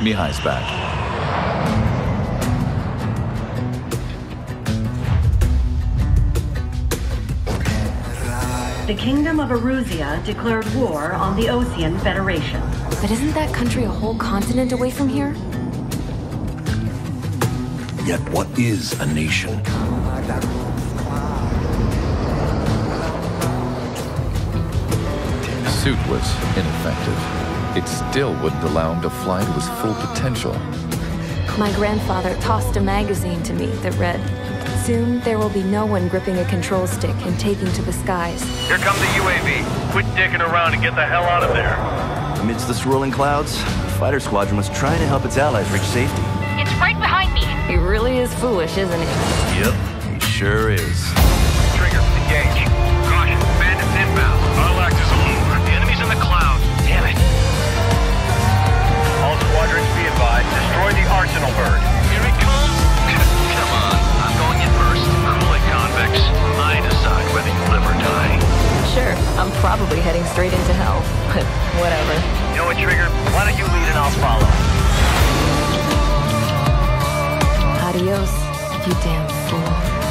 Mihai's back. The Kingdom of Erusea declared war on the Osean Federation. But isn't that country a whole continent away from here? Yet what is a nation? The suit was ineffective. It still wouldn't allow him to fly to his full potential. My grandfather tossed a magazine to me that read, Soon there will be no one gripping a control stick and taking to the skies. Here comes the UAV. Quit dicking around and get the hell out of there. Amidst the swirling clouds, the fighter squadron was trying to help its allies reach safety. It's right behind me. He really is foolish, isn't he? Yep, he sure is. Trigger, heading straight into hell, but whatever. You know what, Trigger? Why don't you lead and I'll follow? Adios, you damn fool.